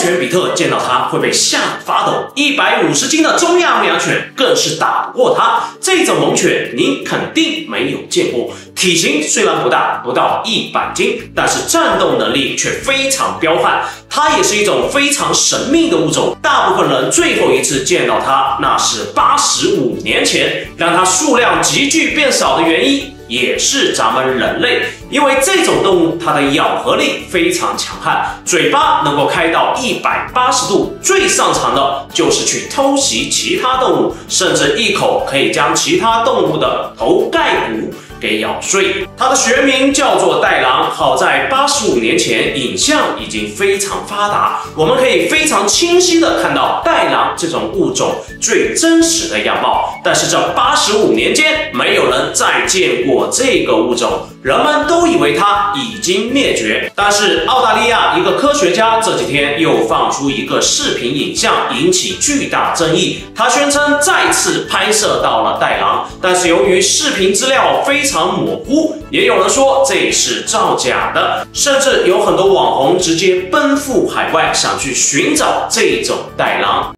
犬比特见到它会被吓得发抖，一百五十斤的中亚牧羊犬更是打不过它。这种猛犬您肯定没有见过，体型虽然不大，不到一百斤，但是战斗能力却非常彪悍。它也是一种非常神秘的物种，大部分人最后一次见到它，那是八十五年前，让它数量急剧变少的原因。也是咱们人类，因为这种动物它的咬合力非常强悍，嘴巴能够开到一百八十度，最擅长的就是去偷袭其他动物，甚至一口可以将其他动物的头盖骨。给咬碎，它的学名叫做袋狼。好在八十五年前，影像已经非常发达，我们可以非常清晰的看到袋狼这种物种最真实的样貌。但是这八十五年间，没有人再见过这个物种。人们都以为它已经灭绝，但是澳大利亚一个科学家这几天又放出一个视频影像，引起巨大争议。他宣称再次拍摄到了袋狼，但是由于视频资料非常模糊，也有人说这是造假的，甚至有很多网红直接奔赴海外，想去寻找这种袋狼。